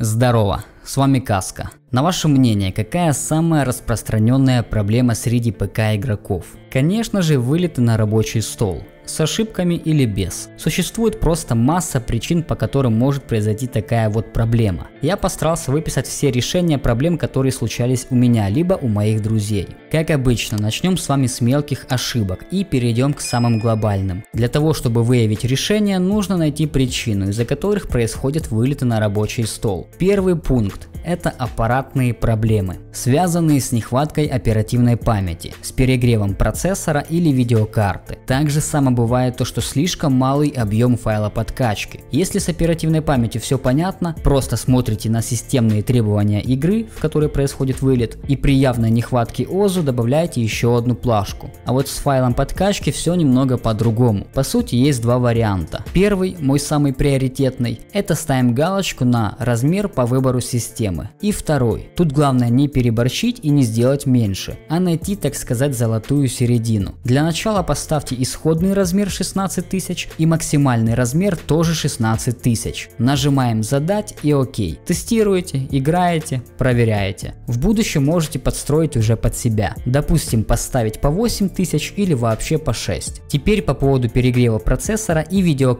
Здорово, с вами Каска. На ваше мнение, какая самая распространенная проблема среди ПК игроков? Конечно же, вылеты на рабочий стол с ошибками или без. Существует просто масса причин, по которым может произойти такая вот проблема. Я постарался выписать все решения проблем, которые случались у меня, либо у моих друзей. Как обычно, начнем с вами с мелких ошибок и перейдем к самым глобальным. Для того, чтобы выявить решение, нужно найти причину, из-за которых происходят вылеты на рабочий стол. Первый пункт – это аппаратные проблемы, связанные с нехваткой оперативной памяти, с перегревом процессора или видеокарты. Также само бывает то, что слишком малый объем файла подкачки. Если с оперативной памятью все понятно, просто смотрите на системные требования игры, в которой происходит вылет, и при явной нехватке ОЗУ добавляете еще одну плашку. А вот с файлом подкачки все немного по-другому. По сути есть два варианта. Первый, мой самый приоритетный, это ставим галочку на размер по выбору системы. И второй, тут главное не переборщить и не сделать меньше, а найти так сказать золотую середину. Для начала поставьте исходный размер размер 16 тысяч и максимальный размер тоже 16 тысяч. Нажимаем задать и ОК. Тестируете, играете, проверяете. В будущем можете подстроить уже под себя. Допустим поставить по 8 тысяч или вообще по 6. Теперь по поводу перегрева процессора и видеокарты.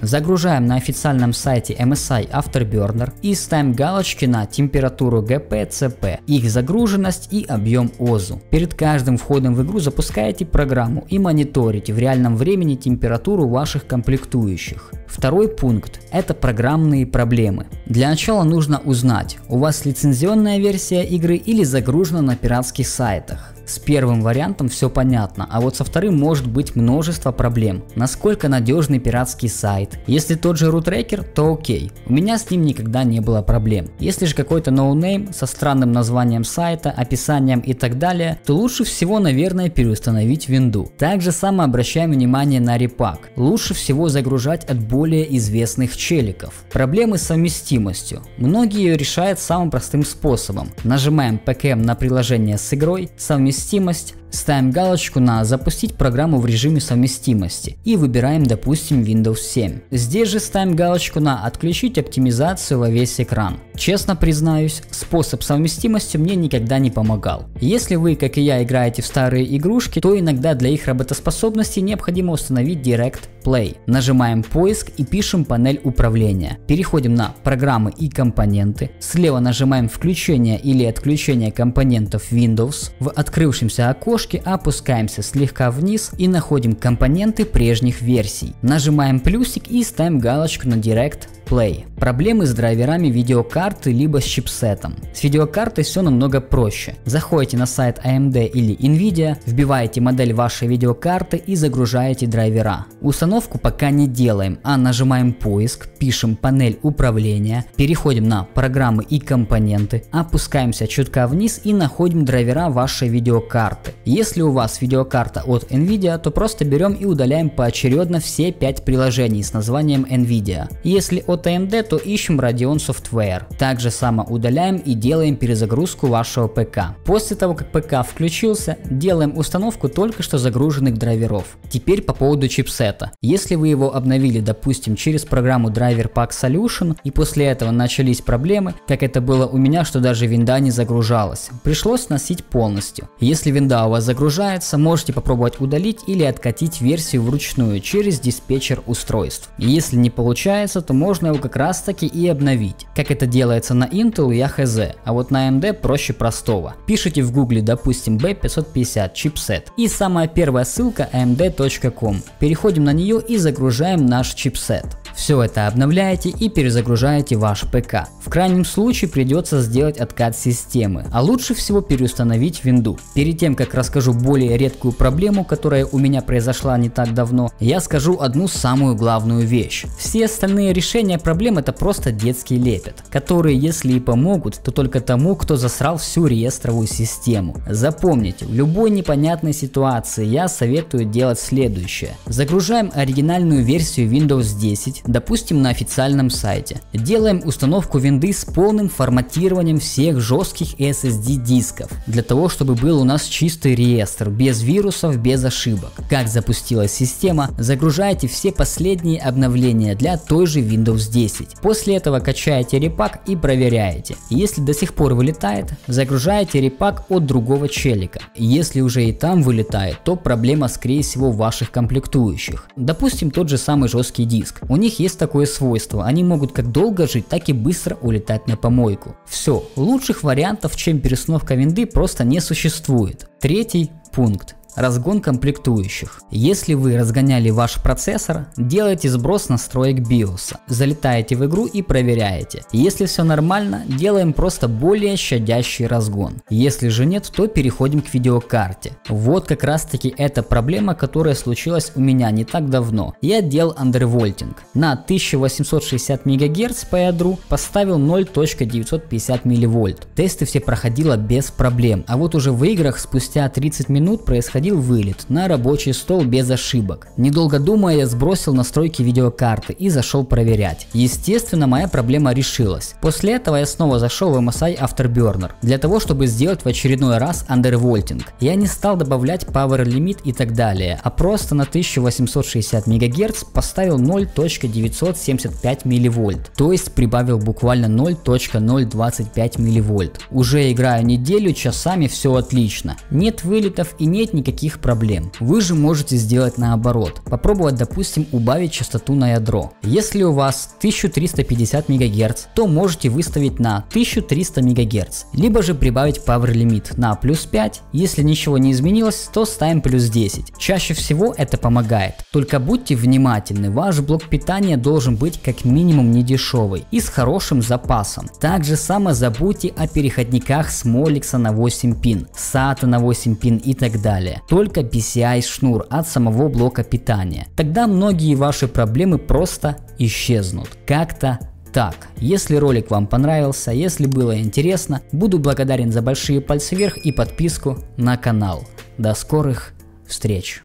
Загружаем на официальном сайте MSI Afterburner и ставим галочки на температуру GP, CP, их загруженность и объем ОЗУ. Перед каждым входом в игру запускаете программу и мониторите в реальном времени температуру ваших комплектующих. Второй пункт – это программные проблемы. Для начала нужно узнать, у вас лицензионная версия игры или загружена на пиратских сайтах. С первым вариантом все понятно, а вот со вторым может быть множество проблем. Насколько надежный пиратский сайт. Если тот же рутрекер, то окей. У меня с ним никогда не было проблем. Если же какой-то no-name со странным названием сайта, описанием и так далее, то лучше всего, наверное, переустановить винду. Так же само обращаем внимание на repack. Лучше всего загружать от более известных челиков. Проблемы с совместимостью. Многие ее решают самым простым способом. Нажимаем ПКМ на приложение с игрой, совместимость совместимость, ставим галочку на «Запустить программу в режиме совместимости» и выбираем, допустим, Windows 7. Здесь же ставим галочку на «Отключить оптимизацию во весь экран». Честно признаюсь, способ совместимости мне никогда не помогал. Если вы, как и я, играете в старые игрушки, то иногда для их работоспособности необходимо установить Direct Play. Нажимаем поиск и пишем панель управления. Переходим на программы и компоненты. Слева нажимаем включение или отключение компонентов Windows. В открывшемся окошке опускаемся слегка вниз и находим компоненты прежних версий. Нажимаем плюсик и ставим галочку на Direct Play. Проблемы с драйверами видеокарты либо с чипсетом. С видеокартой все намного проще. Заходите на сайт AMD или Nvidia, вбиваете модель вашей видеокарты и загружаете драйвера. Установку пока не делаем, а нажимаем поиск, пишем панель управления, переходим на программы и компоненты, опускаемся чутка вниз и находим драйвера вашей видеокарты. Если у вас видеокарта от Nvidia, то просто берем и удаляем поочередно все 5 приложений с названием Nvidia. Если от AMD, то ищем Radeon Software. Также само удаляем и делаем перезагрузку вашего ПК. После того, как ПК включился, делаем установку только что загруженных драйверов. Теперь по поводу чипсета. Если вы его обновили, допустим, через программу Driver Pack Solution, и после этого начались проблемы, как это было у меня, что даже винда не загружалась, пришлось сносить полностью. Если винда у вас загружается, можете попробовать удалить или откатить версию вручную через диспетчер устройств. если не получается, то можно его как раз таки и обновить. Как это делается на Intel, я хз, а вот на AMD проще простого. Пишите в гугле, допустим, B550 чипсет и самая первая ссылка amd.com. Переходим на нее и загружаем наш чипсет. Все это обновляете и перезагружаете ваш ПК. В крайнем случае придется сделать откат системы, а лучше всего переустановить винду. Перед тем как расскажу более редкую проблему, которая у меня произошла не так давно, я скажу одну самую главную вещь. Все остальные решения проблем это просто детский лепет, которые если и помогут, то только тому, кто засрал всю реестровую систему. Запомните, в любой непонятной ситуации я советую делать следующее. Загружаем оригинальную версию Windows 10 допустим на официальном сайте. Делаем установку винды с полным форматированием всех жестких SSD дисков, для того чтобы был у нас чистый реестр, без вирусов, без ошибок. Как запустилась система, загружаете все последние обновления для той же Windows 10. После этого качаете репак и проверяете. Если до сих пор вылетает, загружаете репак от другого челика. Если уже и там вылетает, то проблема скорее всего ваших комплектующих. Допустим тот же самый жесткий диск. У них есть такое свойство, они могут как долго жить, так и быстро улетать на помойку. Все, лучших вариантов чем перестановка винды просто не существует. Третий пункт. Разгон комплектующих. Если вы разгоняли ваш процессор, делайте сброс настроек BIOS. Залетаете в игру и проверяете. Если все нормально, делаем просто более щадящий разгон. Если же нет, то переходим к видеокарте. Вот как раз таки эта проблема, которая случилась у меня не так давно. Я делал андервольтинг. На 1860 МГц по ядру поставил 0.950 мВ. Тесты все проходило без проблем. А вот уже в играх спустя 30 минут происходило происходил вылет на рабочий стол без ошибок. Недолго думая, я сбросил настройки видеокарты и зашел проверять. Естественно, моя проблема решилась. После этого я снова зашел в MSI Afterburner, для того, чтобы сделать в очередной раз undervolting. Я не стал добавлять power limit и так далее, а просто на 1860 МГц поставил 0.975 мВ, то есть прибавил буквально 0.025 мВ. Уже играю неделю, часами все отлично. Нет вылетов и нет никаких никаких проблем. Вы же можете сделать наоборот. Попробовать допустим убавить частоту на ядро. Если у вас 1350 МГц, то можете выставить на 1300 МГц. Либо же прибавить power limit на плюс 5. Если ничего не изменилось, то ставим плюс 10. Чаще всего это помогает. Только будьте внимательны, ваш блок питания должен быть как минимум не дешевый и с хорошим запасом. Также само забудьте о переходниках с Molex на 8 пин, SATA на 8 пин и так далее только PCI шнур от самого блока питания. Тогда многие ваши проблемы просто исчезнут. Как-то так, если ролик вам понравился, если было интересно, буду благодарен за большие пальцы вверх и подписку на канал. До скорых встреч!